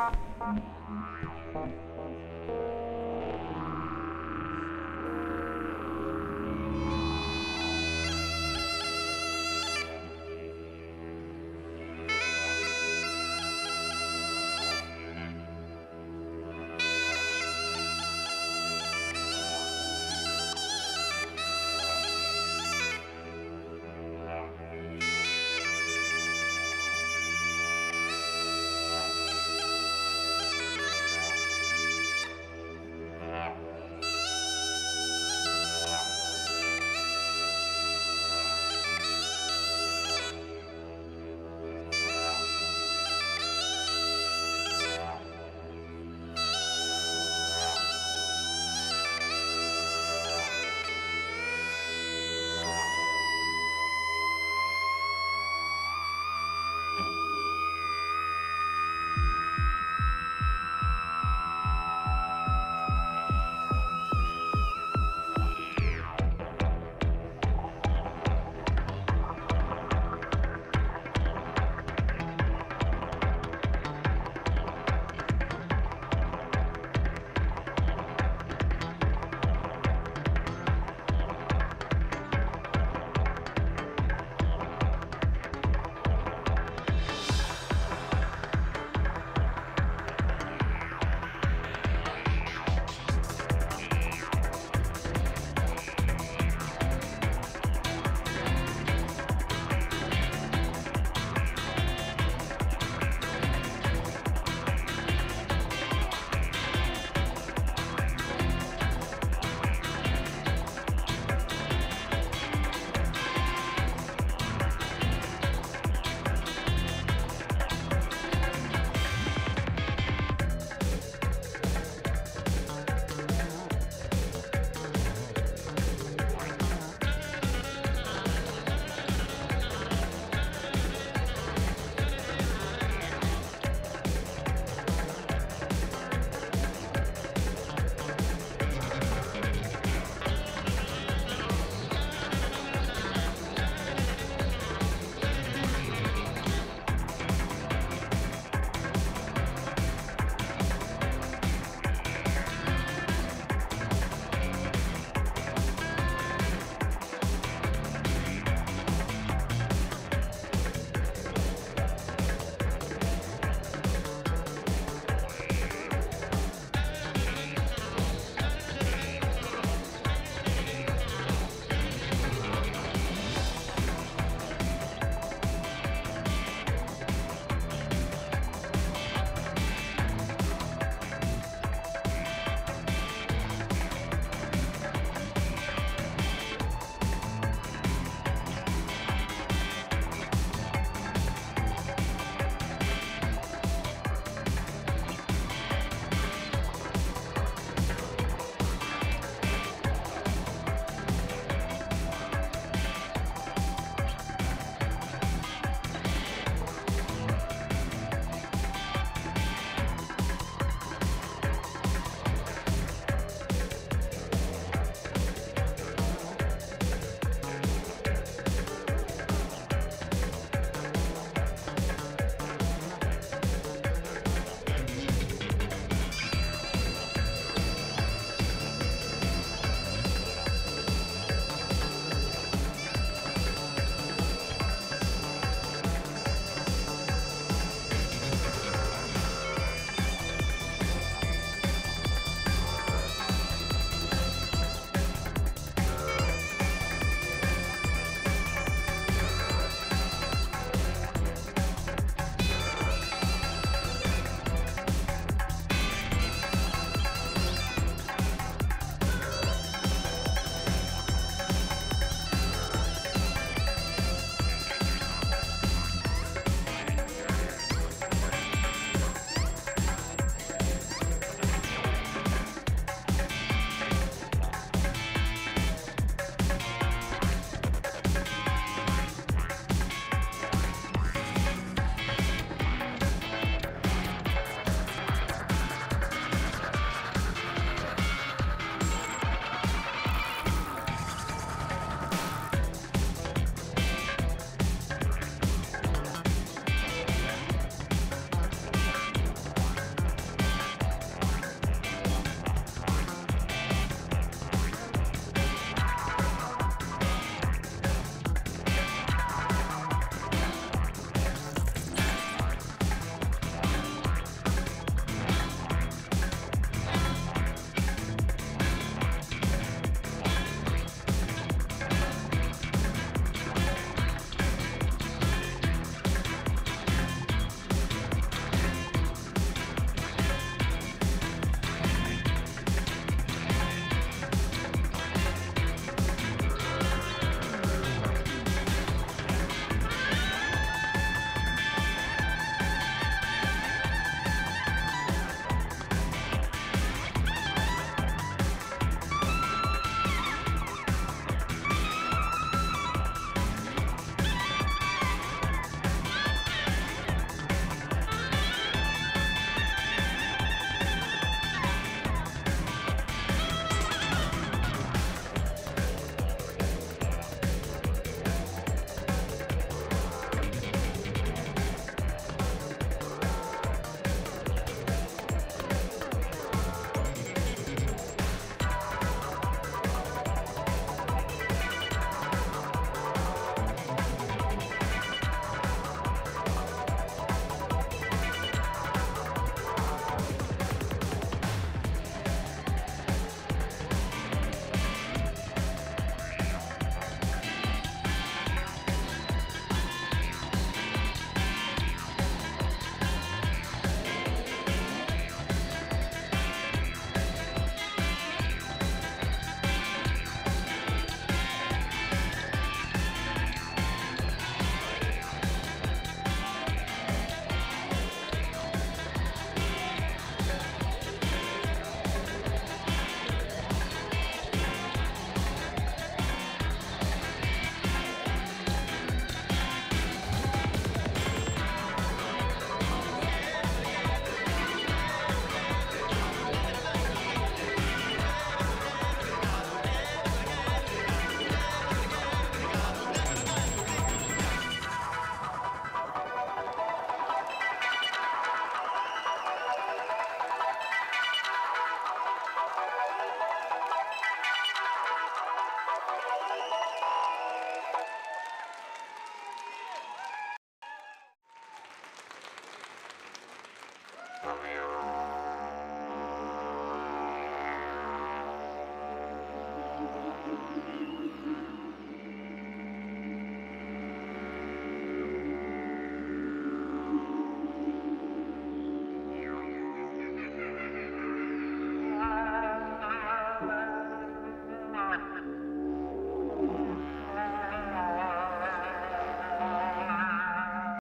Спасибо.